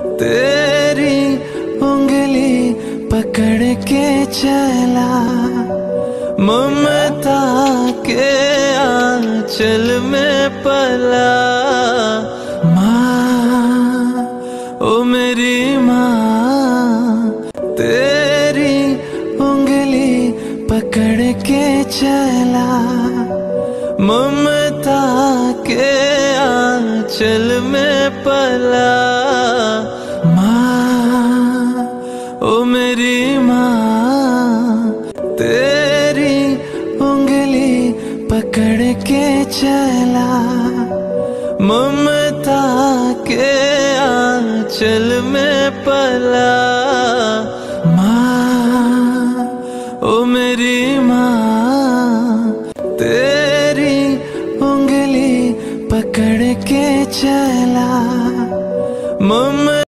तेरी उंगली पकड़ के चला। ममता के आंचल में पला। माँ, ओ मेरी माँ, तेरी उंगली पकड़ के चला। ममता के आंचल में पला। तेरी उंगली पकड़ के चला। ममता के आंचल में पला। माँ, ओ मेरी माँ, तेरी उंगली पकड़ के चला। ममता